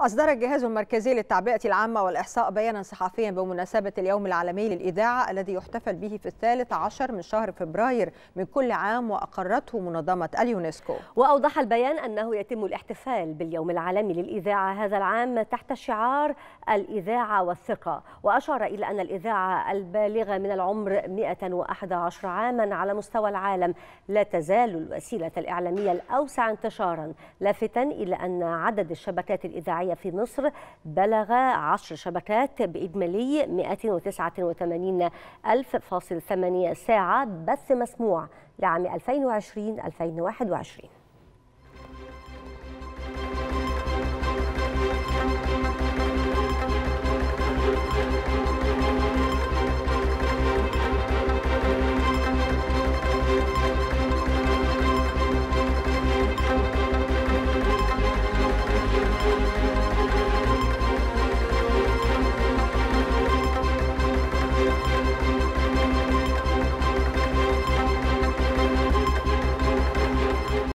أصدر الجهاز المركزي للتعبئة العامة والإحصاء بيانا صحفيا بمناسبة اليوم العالمي للإذاعة الذي يحتفل به في الثالث عشر من شهر فبراير من كل عام وأقرته منظمة اليونسكو. وأوضح البيان أنه يتم الاحتفال باليوم العالمي للإذاعة هذا العام تحت شعار الإذاعة والثقة وأشار إلى أن الإذاعة البالغة من العمر 111 عاما على مستوى العالم لا تزال الوسيلة الإعلامية الأوسع انتشارا لافتا إلى أن عدد الشبكات الإذاعية في مصر بلغ عشر شبكات بإجمالي 189 ألف فاصل ثمانية ساعة بث مسموع لعام 2020-2021